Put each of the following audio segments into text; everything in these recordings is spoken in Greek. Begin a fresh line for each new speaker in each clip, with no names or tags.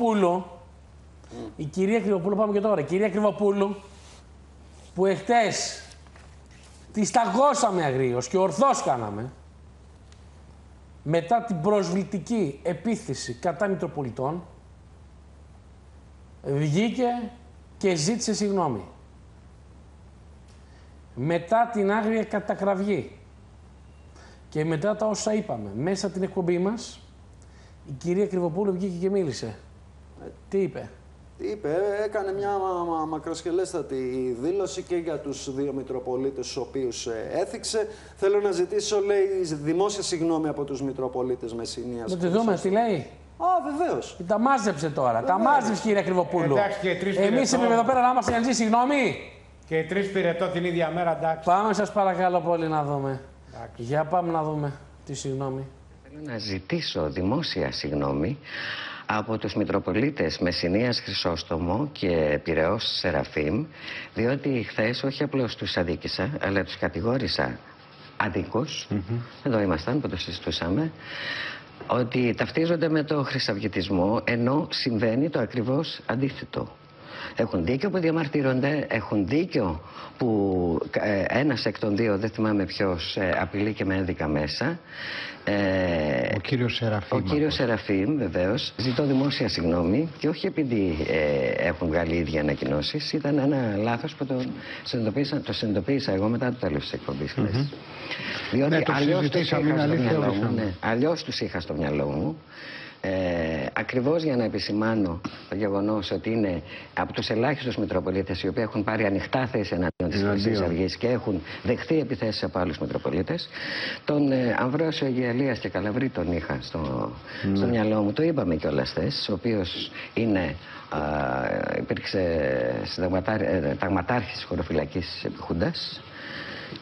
Κρυβοπούλου, η κυρία Κρυβοπούλου, πάμε και τώρα, η κυρία Κρυβοπούλου, που εχθές τη σταγώσαμε αγρίως και ορθώς κάναμε, μετά την προσβλητική επίθεση κατά Μητροπολιτών, βγήκε και ζήτησε συγγνώμη. Μετά την άγρια κατακραυγή και μετά τα όσα είπαμε μέσα από την εκπομπή μας, η κυρία Κρυβοπούλου βγήκε και μίλησε. Τι είπε;
Τι είπε, έκανε μια μα, μα, μακροσκελέστατη δήλωση και για τους δύο Μητροπολίτες τους οποίους ε, έθιξε. Θέλω να ζητήσω, λέει, δημόσια συγγνώμη από τους Μητροπολίτες Μεσσηνίας.
Να τη δούμε τι λέει.
Α, βεβαίως.
Τα μάζεψε τώρα. Τα μάζεψε, κυρία Κρυβοπούλου.
Εντάξει, και τρεις
Εμείς
πυρετό.
είμαι εδώ πέρα να είμαστε για να ζήσει, συγγνώμη.
Και οι τρει πυρετό την ίδια μέρα, εντάξει.
Πάμε, σας παρακαλώ πολύ να δούμε. Για πάμε να δούμε τη συγγνώμη.
Θέλω να ζητήσω δημόσια συγγνώμη από τους Μητροπολίτες Μεσσηνίας Χρυσόστομο και Πυραιός Σεραφείμ, διότι χθες όχι απλώς τους αδίκησα, αλλά τους κατηγόρησα αδίκως, εδώ ήμασταν που το συζητούσαμε, ότι ταυτίζονται με το χρυσαυγητισμό, ενώ συμβαίνει το ακριβώς αντίθετο. Έχουν δίκιο που διαμαρτύρονται, έχουν δίκιο που ε, ένας εκ των δύο, δεν θυμάμαι ποιος, ε, απειλεί και με ένδικα μέσα. Ε,
Ο κύριος Σεραφείμ.
ο κύριος Σεραφείμ, βεβαίως, ζητώ δημόσια συγγνώμη και όχι επειδή ε, έχουν βγάλει οι ίδιοι ανακοινώσεις, ήταν ένα λάθος που το συνειδητοποίησα, το συνειδητοποίησα εγώ μετά το τέλος της εκπομπής χθες. Διότι
Ναι, το
αλλιώς τους
συζητήσαμε,
είχα
είναι
στο
αλήθεια,
μυαλό
όλοι
μου,
είχαμε.
ναι, αλλιώς τους είχα στο μυαλό μου. Ε, ακριβώς για να επισημάνω το γεγονός ότι είναι από τους ελάχιστους Μητροπολίτες οι οποίοι έχουν πάρει ανοιχτά θέση εναντίον της
Εναντίον.
Χρυσής Αυγής και έχουν δεχθεί επιθέσεις από άλλους Μητροπολίτες. Τον ε, Αμβρόσιο Αγιαλίας και Καλαβρή τον είχα στο, στο μυαλό μου. Το είπαμε κιόλας χθες, ο οποίος είναι, α, υπήρξε συνταγματάρ, ε, ταγματάρχης της χωροφυλακής επιχούντας.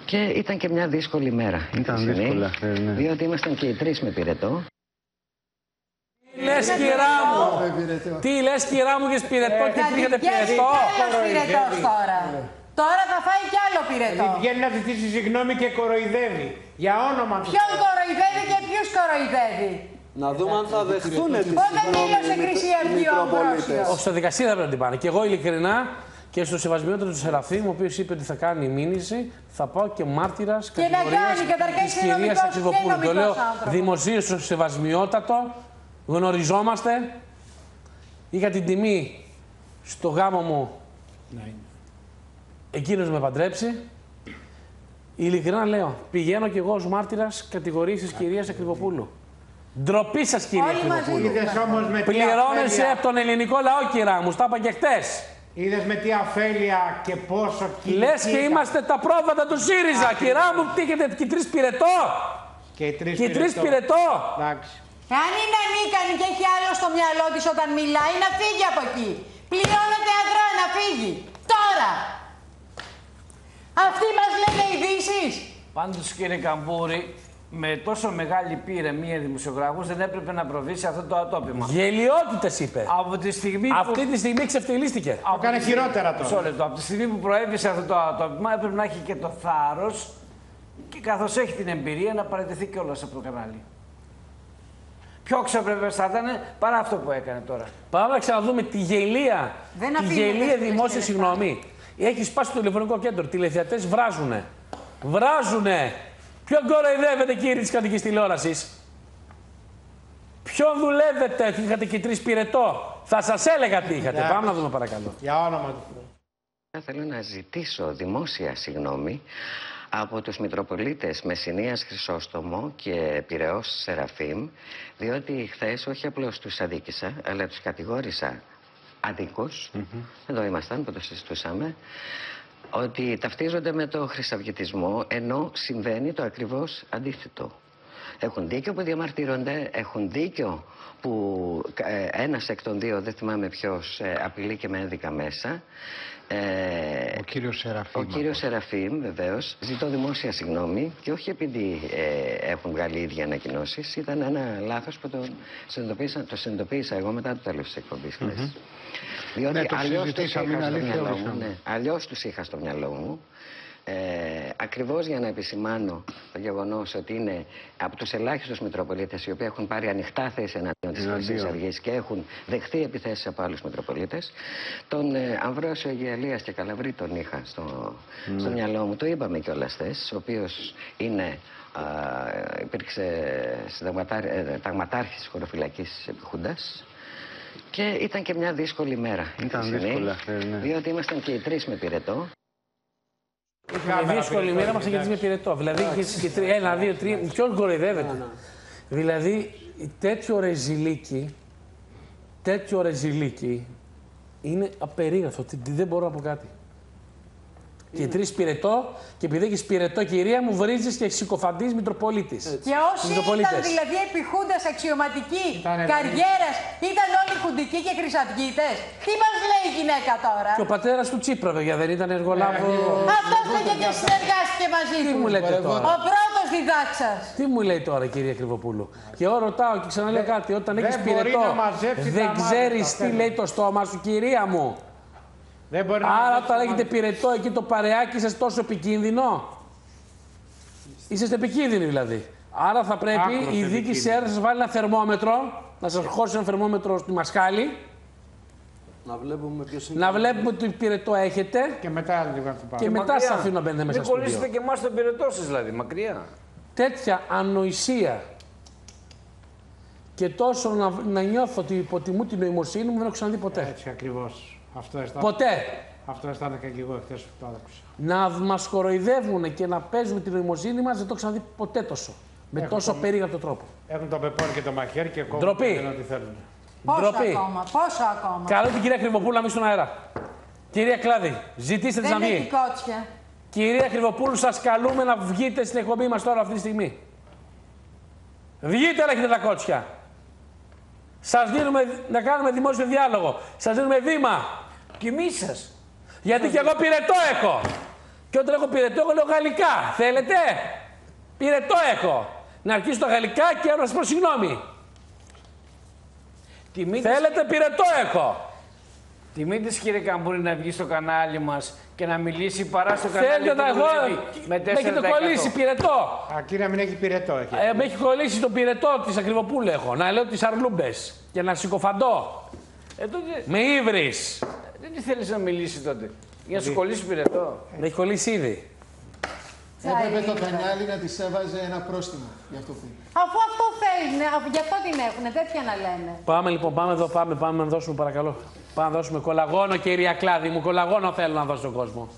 Και ήταν και μια δύσκολη μέρα. η
Ήταν
χθεσινή,
δύσκολα χθες, ναι.
Διότι ήμασταν και οι τρεις με πυρετό.
Τι λε, κυρά μου; Τι λες, κυρά μου, και πυρετό και
Θα
πήγατε
την πιάσει
πυρετό.
κι άλλος πυρετός τώρα; Τώρα θα φάει κι άλλο πυρετό.
Βγαίνει να ζητήσει συγγνώμη και κοροϊδεύει. Για όνομα του.
Ποιον κοροϊδεύει και ποιους κοροϊδεύει;
Να δούμε αν θα δεχθούν τη
Πότε
συγγνώμη
μίλησε
οι
Χρυσή
Μητρο- οι
Αυγή ο
Μητροπολίτες.
Αμβρόσιος.
Όχι, στο δικαστήριο θα πρέπει να την πάνε. Και εγώ ειλικρινά και στο σεβασμιότερο του Σεραφείμ, ο οποίος είπε ότι θα κάνει μήνυση, θα πάω και μάρτυρας
Και να κάνει, καταρχάς
της
είναι
κυρία
νομικός,
Αξιδοπούλου.
είναι
Το λέω
νομικός άνθρωπος.
δημοσίως στο σεβασμιότατο. Γνωριζόμαστε; Είχα την τιμή στο γάμο μου εκείνος με παντρέψει. Ειλικρινά λέω, πηγαίνω κι εγώ ως μάρτυρας κατηγορήσεις της κυρίας Ακριβοπούλου. Ντροπή σας κυρία
Όλοι μαζί
Ακριβοπούλου.
Είδες όμως με τι
Πληρώνεσαι
αφέλεια,
από τον ελληνικό λαό, κυρά μου. Στα είπα και χτες.
είδες με τι αφέλεια και πόσο κοινική
Λες και
ήταν.
είμαστε τα πρόβατα του ΣΥΡΙΖΑ. Κυρά μου, τι έχετε και τρεις πυρετό.
Και οι τρεις
Και τρεις
πυρετό.
πυρετό.
Εντάξει.
Αν είναι ανίκανη και έχει άλλο στο μυαλό της όταν μιλάει, να φύγει από εκεί. Πληρώνεται αδρά να φύγει. Τώρα. Αυτοί μας λένε ειδήσει.
Πάντως κύριε Καμπούρη, με τόσο μεγάλη πείρα μία δημοσιογράφος δεν έπρεπε να προβεί σε αυτό το ατόπιμα.
Γελιότητες είπε.
Από τη στιγμή
Αυτή
που...
τη στιγμή ξεφτυλίστηκε.
από
κάνει
τη στιγμή-
χειρότερα τώρα.
Μισό λεπτό. Από τη στιγμή που προέβησε αυτό το ατόπιμα έπρεπε να έχει και το θάρρος και καθώς έχει την εμπειρία να παραιτηθεί κιόλας από το κανάλι. Πιο ξεπρεπές θα ήταν παρά αυτό που έκανε τώρα.
Πάμε να ξαναδούμε τη γελία.
Δεν
τη
αφήνουμε
γελία
τέτοιες
δημόσια
λεφτά.
συγγνώμη. Έχει σπάσει το τηλεφωνικό κέντρο. Τηλεθεατές βράζουνε. Βράζουνε. Ποιον κοροϊδεύετε, κύριε της κρατικής τηλεόρασης; Ποιον δουλεύετε, είχατε και τρεις πυρετό. Θα σας έλεγα τι είχατε.
Εντάξει.
Πάμε να δούμε παρακαλώ.
Για όνομα του Θεού.
Θα θέλω να ζητήσω δημόσια συγγνώμη από τους Μητροπολίτες Μεσσηνίας Χρυσόστομο και Πυραιός Σεραφείμ, διότι χθες όχι απλώς τους αδίκησα, αλλά τους κατηγόρησα αδίκως, εδώ ήμασταν που το συζητούσαμε, ότι ταυτίζονται με το χρυσαυγητισμό, ενώ συμβαίνει το ακριβώς αντίθετο. Έχουν δίκιο που διαμαρτύρονται, έχουν δίκιο που ε, ένας εκ των δύο, δεν θυμάμαι ποιος, ε, απειλεί και με ένδικα μέσα. Ε,
Ο κύριος Σεραφείμ.
ο κύριος Σεραφείμ, βεβαίως, ζητώ δημόσια συγγνώμη και όχι επειδή ε, έχουν βγάλει οι ίδιοι ανακοινώσεις, ήταν ένα λάθος που το συνειδητοποίησα, το συνειδητοποίησα εγώ μετά το τέλος της εκπομπής χθες. Διότι
Ναι, το
αλλιώς τους
συζητήσαμε,
είχα
είναι
στο
αλήθεια,
μυαλό
όλοι
μου,
είχαμε.
ναι, αλλιώς τους είχα στο μυαλό μου. Ε, ακριβώς για να επισημάνω το γεγονός ότι είναι από τους ελάχιστους Μητροπολίτες οι οποίοι έχουν πάρει ανοιχτά θέση εναντίον της Χρυσής Αυγής και έχουν δεχθεί επιθέσεις από άλλους Μητροπολίτες. Τον ε, Αμβρόσιο Αγιαλίας και Καλαβρή τον είχα στο, στο μυαλό μου, το είπαμε κιόλας θες, ο οποίος είναι α, υπήρξε συνταγματάρ, ε, ταγματάρχης της χωροφυλακής επιχούντας και ήταν και μια δύσκολη μέρα. η
Ήταν
χθεσινή,
δύσκολα χθες, ναι.
Διότι ήμασταν και οι τρεις με πυρετό.
Η δύσκολη μέρα μας γιατί με πυρετό. Δηλαδή, και- και τρία- ένα, δύο, τρία. Ποιον κοροϊδεύεται. Δηλαδή, τέτοιο ρεζιλίκι, τέτοιο ρεζιλίκι είναι απερίγραφο. Τι- τι- Δεν μπορώ να πω κάτι. Και τρεις πυρετό, και επειδή έχεις πυρετό, κυρία μου, βρίζεις και συκοφαντή Μητροπολίτης.
Και όσοι ήταν δηλαδή επί Χούντας αξιωματικοί,
Ήτανε
καριέρας, ήταν όλοι χουντικοί και χρυσαυγίτες. Τι μας λέει η γυναίκα τώρα;
Και ο πατέρας του Τσίπρα, βέβαια, δεν ήταν εργολάβο.
Αυτός πήγε και συνεργάστηκε μαζί
Τι
του.
μου λέτε τώρα;
Ο πρώτος διδάξας.
Τι μου λέει τώρα, κυρία Κρυβοπούλου; Και εγώ ρωτάω και ξαναλέω κάτι. Όταν
δεν
έχεις
μπορεί
πυρετό,
να μαζέψει
δεν
τα μάτια
ξέρεις
του
τι
καθένα.
λέει το στόμα σου, κυρία μου.
Δεν μπορεί να
Άρα
μαζέψει
όταν
τα
έχετε
μάτια.
πυρετό εκεί το παρεάκι είσαστε τόσο επικίνδυνο; Είσαστε επικίνδυνοι δηλαδή. Άρα θα πρέπει
Άκρος
η
επικίνδυνοι.
διοίκηση αέρα να σα βάλει ένα θερμόμετρο, να σας χώσει ένα θερμόμετρο στη μασχάλη,
Να βλέπουμε ποιος είναι.
να βλέπουμε τι πυρετό έχετε
Και μετά λίγο να το πάρω.
και μετά
Μακριά.
σας αφήνω να μπαίνετε μέσα
Μην
στο
κολλήσετε
δύο.
και εμάς τον πυρετό σας δηλαδή, μακριά.
Τέτοια ανοησία και τόσο να, να νιώθω ότι υποτιμούν την νοημοσύνη μου δεν έχω ξαναδεί ποτέ.
Έτσι ακριβώς. Αυτό αισθάνθηκα.
Ποτέ.
Αυτό αισθάνθηκα και εγώ χθες που το άκουσα.
Να μας κοροϊδεύουν και να παίζουν την νοημοσύνη μας δεν το έχω ξαναδεί ποτέ τόσο. Με τόσο περίγραπτο τρόπο.
Έχουν το πεπόρ και το μαχαίρι και κόβουν
Ντροπή.
και λένε ό,τι θέλουν.
Πόσο
Ντροπή.
ακόμα, πόσο ακόμα.
Καλώ την κυρία Κρυβοπούλου να μην στον αέρα. Κυρία Κλάδη, ζητήστε τη να
Δεν έχει
βγει.
κότσια.
Κυρία Κρυβοπούλου, σας καλούμε να βγείτε στην εκπομπή μας τώρα αυτή τη στιγμή. Βγείτε, αλλά έχετε τα κότσια. Σας δίνουμε να κάνουμε δημόσιο διάλογο. Σας δίνουμε βήμα.
Και εμείς σας.
Γιατί και εγώ πυρετό έχω. Και όταν έχω πυρετό, εγώ λέω γαλλικά. Θέλετε; Πυρετό έχω. Να αρχίσω τα γαλλικά και να σας πω συγγνώμη.
Τιμή της,
Θέλετε πυρετό έχω.
Τιμή της κύριε Καμπούρη να βγει στο κανάλι μας και να μιλήσει παρά στο κανάλι
Θέλετε
που
να εγώ.
δουλεύει με 4%.
Με έχετε κολλήσει πυρετό;
Α, κύριε, μην έχει πυρετό. Έχει.
Ε, με έχει κολλήσει το πυρετό της Ακριβοπούλου έχω. Να λέω τις αρλούμπες και να συκοφαντώ.
Ε, τότε
Με ύβρις.
δεν τι θέλεις να μιλήσει τότε. Για να σου κολλήσει πυρετό.
Με έχει κολλήσει ήδη.
Έπρεπε το κανάλι να της έβαζε ένα πρόστιμο για αυτό που είπε.
Αφού αυτό θέλουν, αφού γι' αυτό την έχουν, τέτοια να λένε.
Πάμε λοιπόν, πάμε εδώ, πάμε, πάμε να δώσουμε παρακαλώ. Πάμε να δώσουμε κολαγόνο, κυρία Κλάδη μου. Κολαγόνο θέλω να δώσω στον κόσμο.